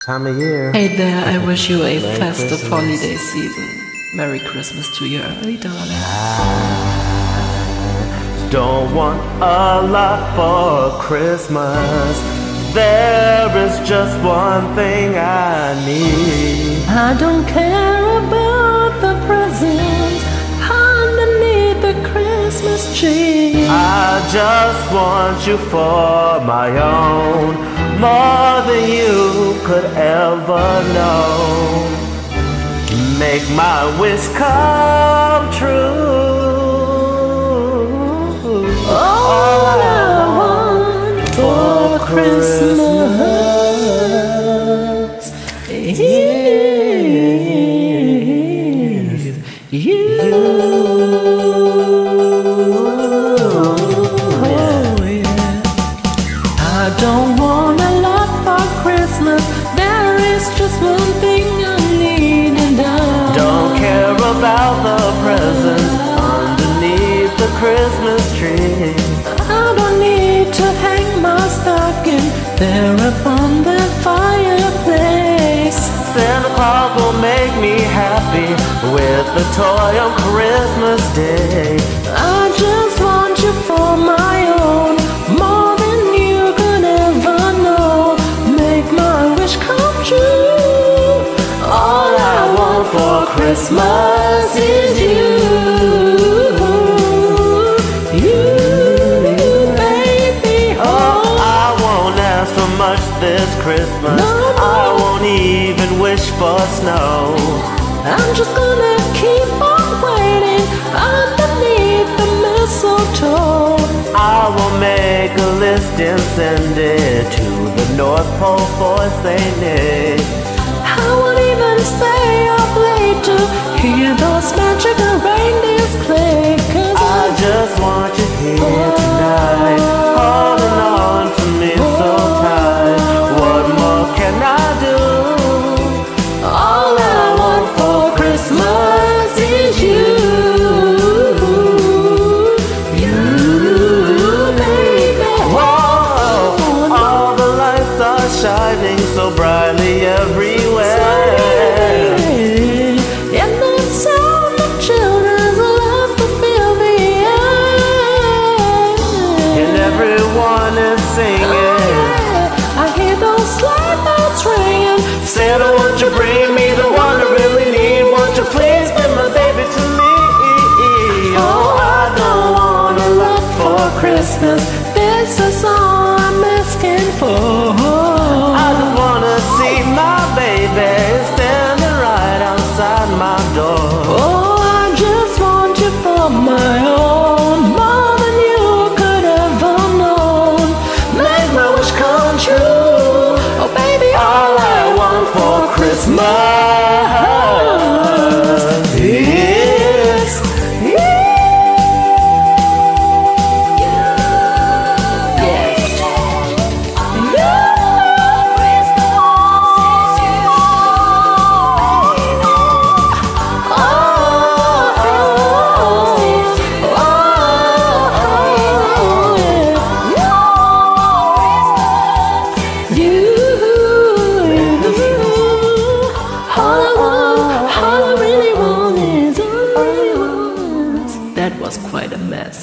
time of year. Hey there, I wish you a festive Christmas. holiday season. Merry Christmas to you early, darling. I don't want a lot for Christmas. There is just one thing I need. I don't care about the presents underneath the Christmas tree. I just want you for my own, more than you could ever know. Make my wish come true. There upon the fireplace. Santa Claus will make me happy with a toy on Christmas Day. I just want you for my own. More than you could ever know. Make my wish come true. All I want for Christmas much this Christmas. No, I won't even wish for snow. I'm just gonna keep on waiting underneath the mistletoe. I will make a list and send it to the North Pole for St. Nick. I won't even stay up late to hear those magical ringing. Santa, won't you bring me the one I really need? Won't you please bring my baby to me? Oh, I don't want a lot for Christmas. This is all I'm asking for. I just wanna see my baby standing right outside my door. Oh, I just want you for my own, mess.